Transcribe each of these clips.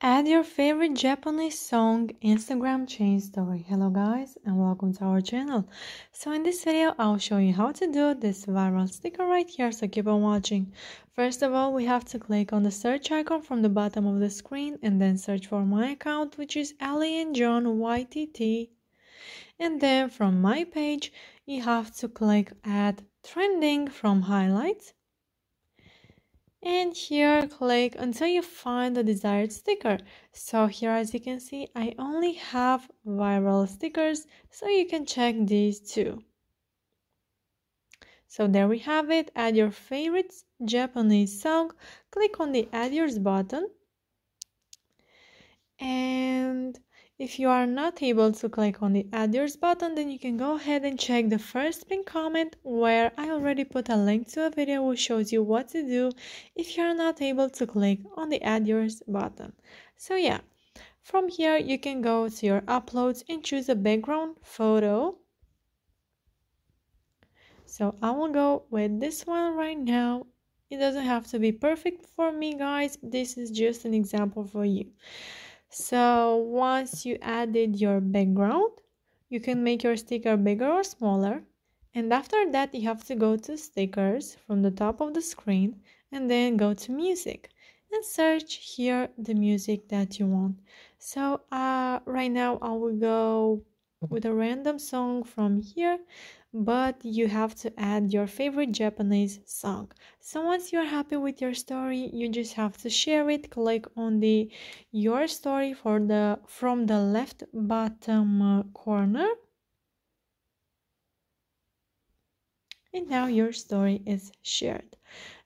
Add your favorite Japanese song Instagram chain story. Hello guys and welcome to our channel. So in this video I'll show you how to do this viral sticker right here so keep on watching. First of all we have to click on the search icon from the bottom of the screen and then search for my account which is Aly and Johny TT. And then from my page you have to click add trending from highlights and here click until you find the desired sticker. So here as you can see i only have viral stickers so you can check these too so there we have it. Add your favorite japanese song. Click on the add yours button and if you are not able to click on the add yours button, then you can go ahead and check the first pinned comment where I already put a link to a video which shows you what to do if you are not able to click on the add yours button. So yeah, from here you can go to your uploads and choose a background photo. So I will go with this one right now. It doesn't have to be perfect for me guys, this is just an example for you. So once you added your background, you can make your sticker bigger or smaller. And after that, you have to go to stickers from the top of the screen and then go to music and search here the music that you want. So uh, right now I will go with a random song from here but you have to add your favorite Japanese song. So once you're happy with your story, you just have to share it. Click on the your story for the from the left bottom uh, corner. And now your story is shared.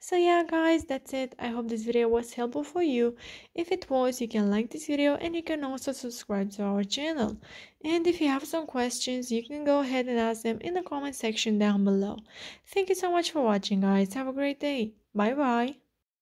So yeah guys that's it. I hope this video was helpful for you. If it was you can like this video and you can also subscribe to our channel. And if you have some questions you can go ahead and ask them in the comment section down below. Thank you so much for watching guys. Have a great day. Bye bye